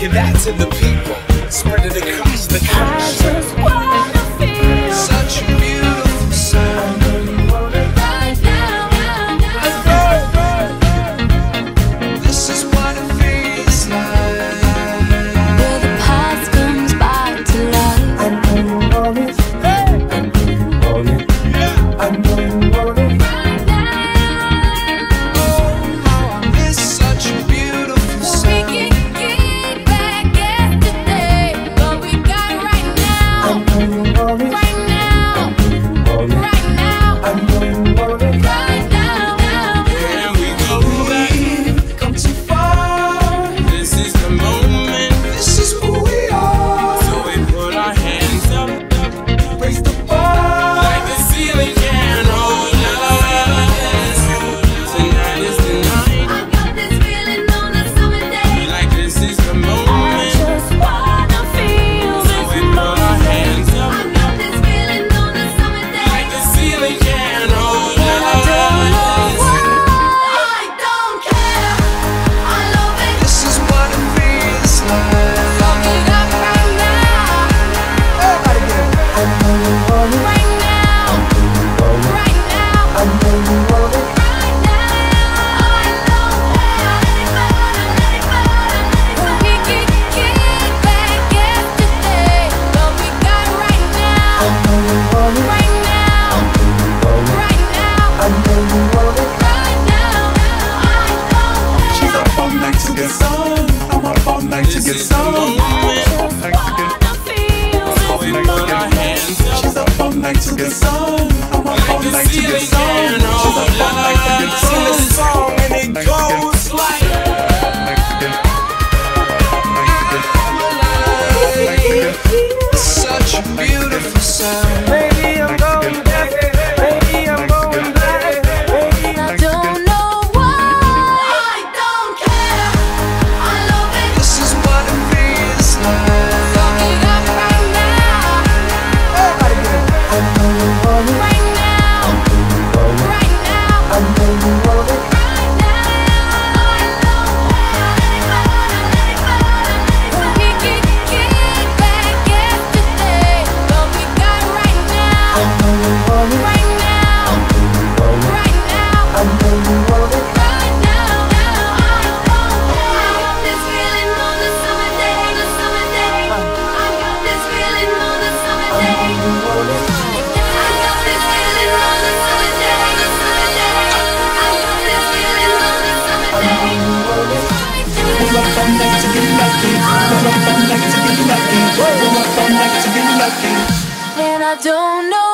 Give that to the people. Spread it across the country. to get some. I'm up all night to get some. She's up all night to get some. don't know